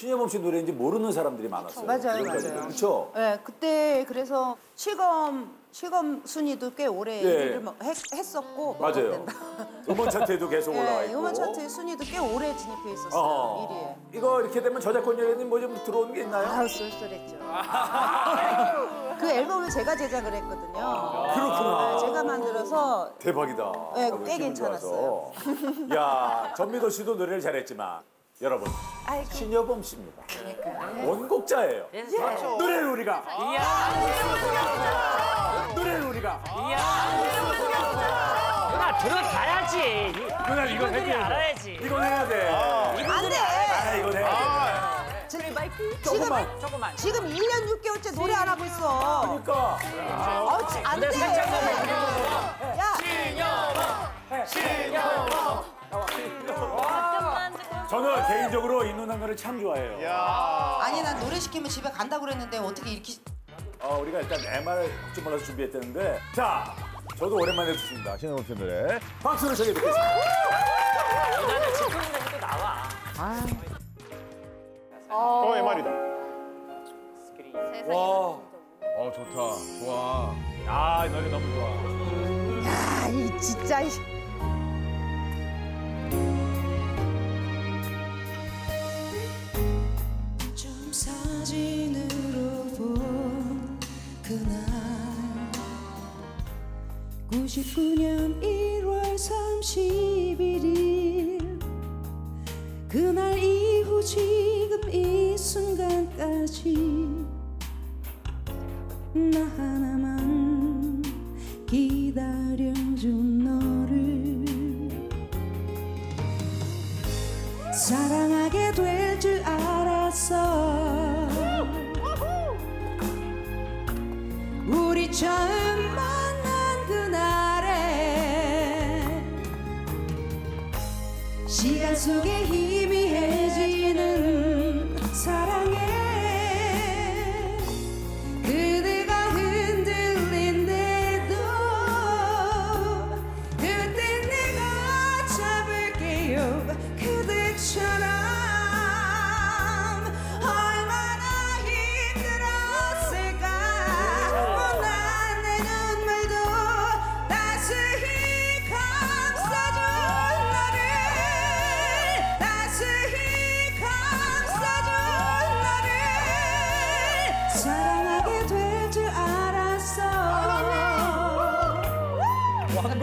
신여범 씨 노래인지 모르는 사람들이 많았어요. 맞아요, 맞아요. 그렇죠? 네, 그때 그래서 실검 실검 순위도 꽤 오래 예. 1위를 뭐 했, 했었고 맞아요. 음원 차트에도 계속 올라와 예, 있고. 음원 차트 순위도 꽤 오래 진입해 있었어요. 어. 1위에. 이거 이렇게 되면 저작권 여인이 뭐좀 들어오는 게 있나요? 아우 쏠쏠했죠. 그 앨범을 제가 제작을 했거든요. 그렇구나. 네, 제가 만들어서 대박이다. 네, 꽤 괜찮았어요. 야, 전미도 씨도 노래를 잘했지만 여러분 아이고. 신여범 씨입니다. 원곡자예요. 노래를 우리가 노래를 우리가 누나 들어가야지. 누나 이거 돼. 알아야지. 이건 해야 돼. 안 돼. 아, 이건 해야 돼. 지금 조금만. 조금만. 지금 1년 6개월째 노래 안 하고 있어. 그러니까 어, 지- 안 돼. 야, 저는 개인적으로 이 누나 노래 참 좋아해요. 아니 난 노래 시키면 집에 간다고 그랬는데 어떻게 이렇게 어, 우리가 일단 MR 혹시 몰라서 준비했다는데 자, 저도 오랜만에 듣습니다. 신여범 씨 노래 박수를 청해 듣겠습니다. 누나는 직통인데도 나와. 어, MR이다. 와, 어, 좋다. 좋아. 아, 이 노래 너무 좋아. 아 이 진짜 이- 99년 1월 31일 그날 이후 지금 이 순간까지 나 하나만 기다려준 너를 사랑하게 될 줄 알았어. 우리 처음 속에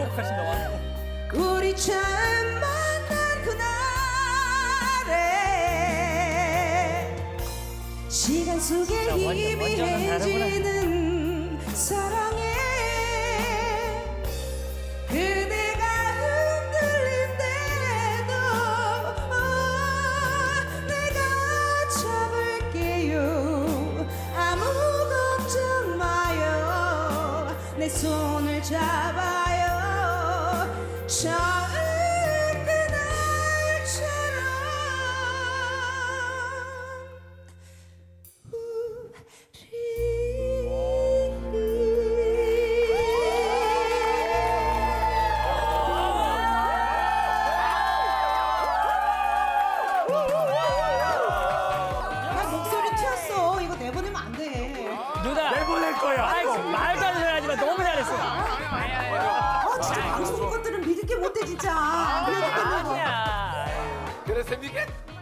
완곡하신다, 완곡. 우리 처음 만난 그날에 시간 속에 희미해지는 사랑에 그대가 흔들린대도 어, 내가 잡을게요. 아무 걱정 마요. 내 손을 잡아요 처음 그날처럼 나 목소리 튀었어. 이거 내보내면 안 돼. 누나. 내보낼 거야. 아이, 말도 진짜 방송